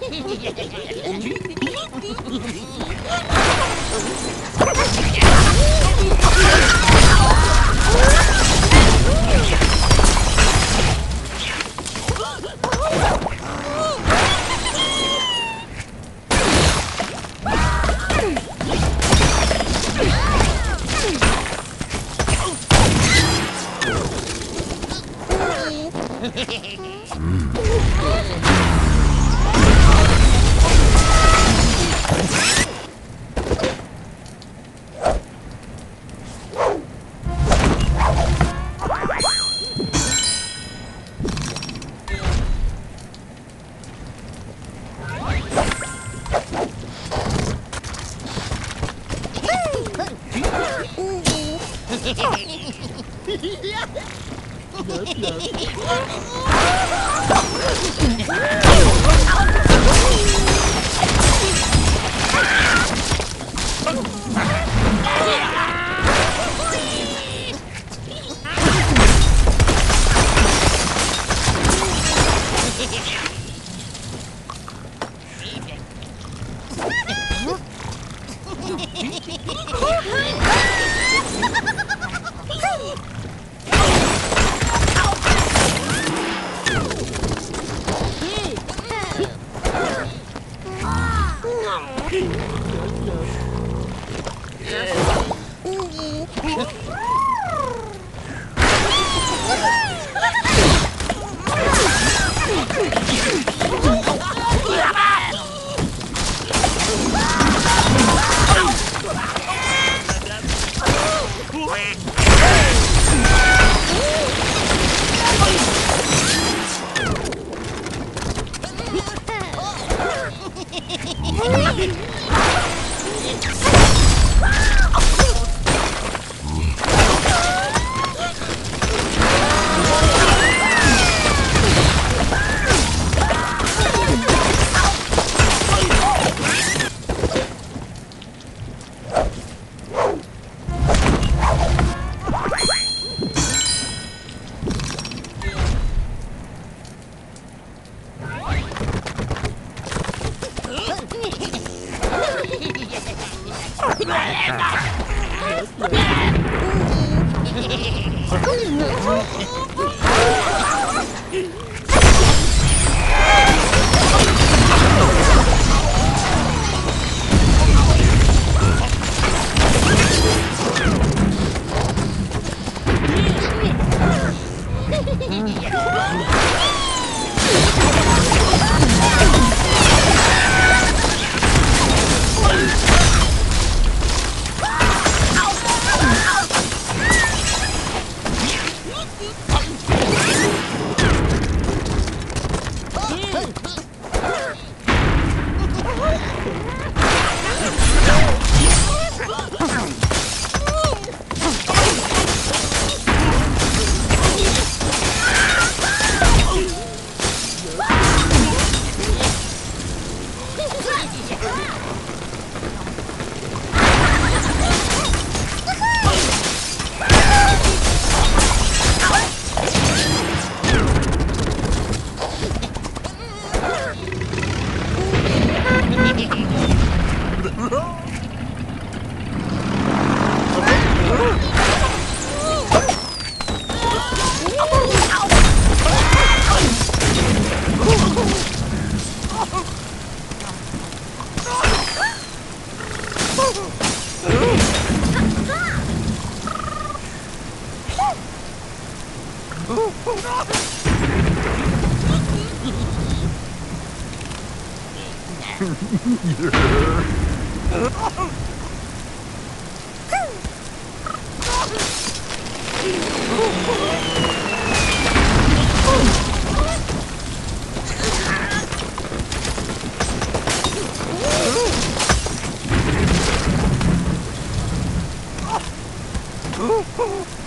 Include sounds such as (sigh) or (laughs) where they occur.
Oh, my God. Ha ha ha! Wait. Ah! Oh, Oh! (laughs) (laughs) (laughs)